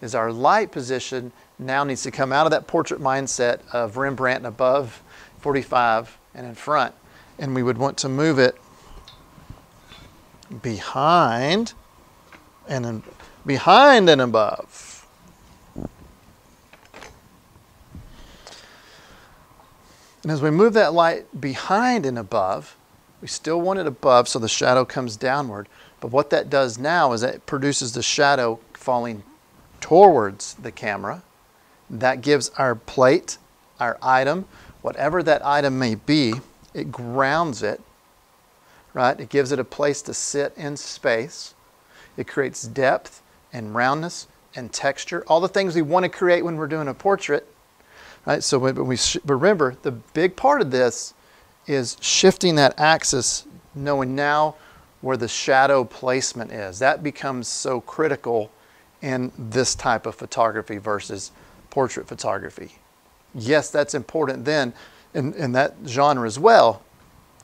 is our light position now needs to come out of that portrait mindset of Rembrandt and above 45 and in front. And we would want to move it behind and in, behind and above. And as we move that light behind and above, we still want it above so the shadow comes downward. But what that does now is it produces the shadow falling towards the camera. That gives our plate, our item, whatever that item may be, it grounds it, right? It gives it a place to sit in space. It creates depth and roundness and texture, all the things we want to create when we're doing a portrait. Right? So when we remember, the big part of this is shifting that axis, knowing now where the shadow placement is. That becomes so critical in this type of photography versus portrait photography. Yes, that's important then in, in that genre as well.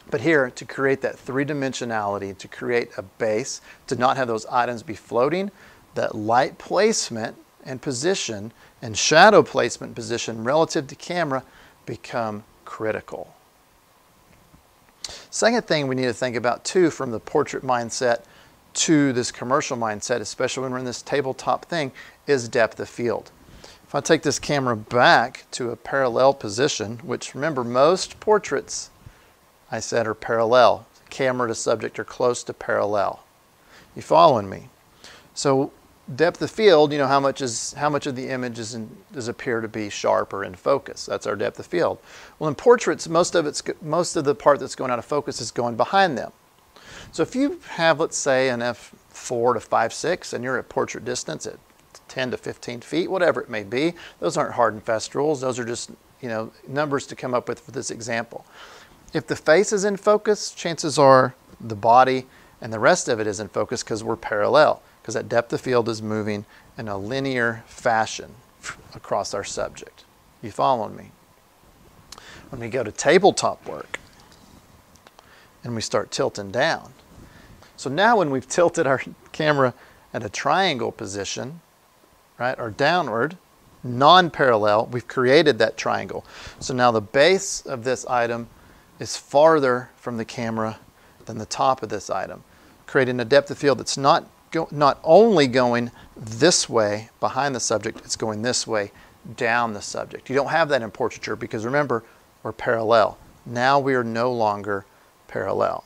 But here, to create that three dimensionality, to create a base, to not have those items be floating, that light placement and position and shadow placement position relative to camera become critical. Second thing we need to think about too from the portrait mindset to this commercial mindset, especially when we're in this tabletop thing, is depth of field. If I take this camera back to a parallel position, which remember most portraits I said are parallel. Camera to subject are close to parallel. You following me? So depth of field, you know, how much is how much of the image is in, does appear to be sharp or in focus? That's our depth of field. Well, in portraits, most of it's most of the part that's going out of focus is going behind them. So if you have, let's say, an f4 to 5.6, and you're at portrait distance at 10 to 15 feet, whatever it may be, those aren't hard and fast rules. Those are just you know numbers to come up with for this example. If the face is in focus, chances are the body and the rest of it is in focus because we're parallel because that depth of field is moving in a linear fashion across our subject. You following me? When we go to tabletop work and we start tilting down. So now when we've tilted our camera at a triangle position, right, or downward, non-parallel, we've created that triangle. So now the base of this item is farther from the camera than the top of this item, creating a depth of field that's not not only going this way behind the subject, it's going this way down the subject. You don't have that in portraiture because remember, we're parallel. Now we are no longer parallel.